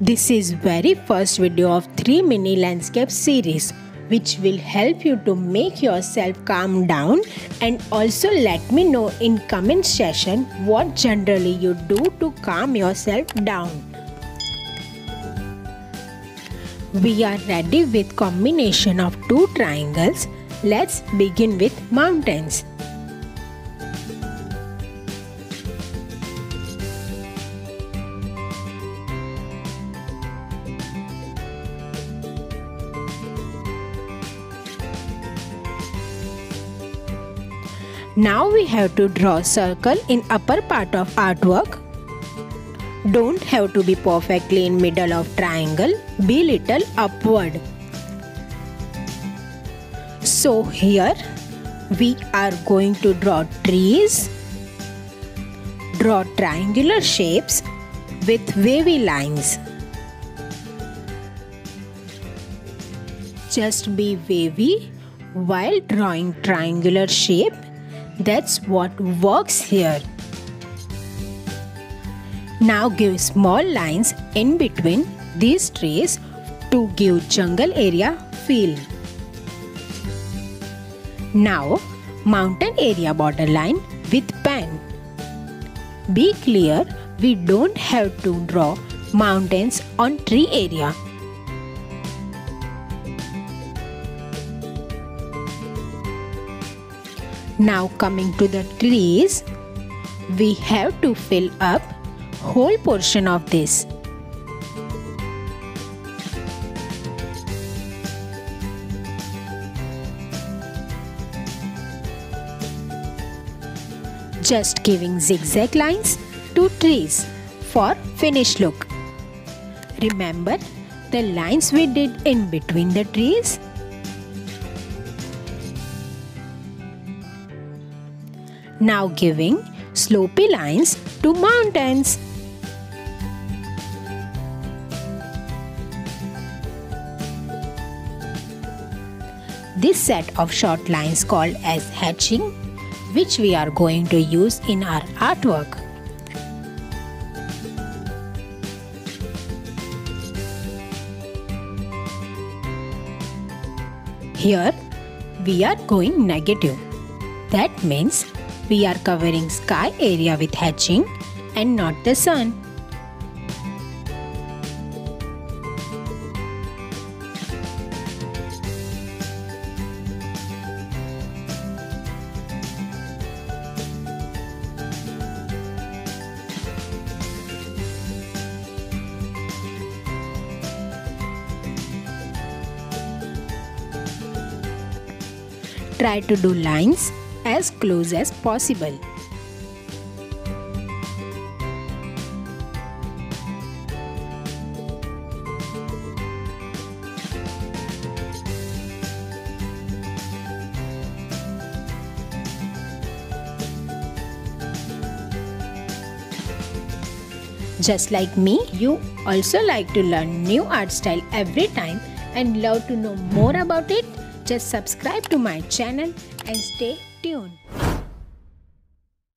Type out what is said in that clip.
This is very first video of 3 mini landscape series which will help you to make yourself calm down and also let me know in comment section what generally you do to calm yourself down. We are ready with combination of two triangles. Let's begin with mountains. Now we have to draw circle in upper part of artwork. Don't have to be perfectly in middle of triangle, be little upward. So here we are going to draw trees, draw triangular shapes with wavy lines. Just be wavy while drawing triangular shape that's what works here. Now give small lines in between these trees to give jungle area feel. Now mountain area borderline with pen. Be clear we don't have to draw mountains on tree area. Now coming to the trees, we have to fill up whole portion of this. Just giving zigzag lines to trees for finish look. Remember the lines we did in between the trees Now giving slopy lines to mountains. This set of short lines called as hatching which we are going to use in our artwork. Here we are going negative. That means we are covering sky area with hatching and not the sun. Try to do lines as close as possible. Just like me, you also like to learn new art style every time and love to know more about it? Just subscribe to my channel and stay tuned.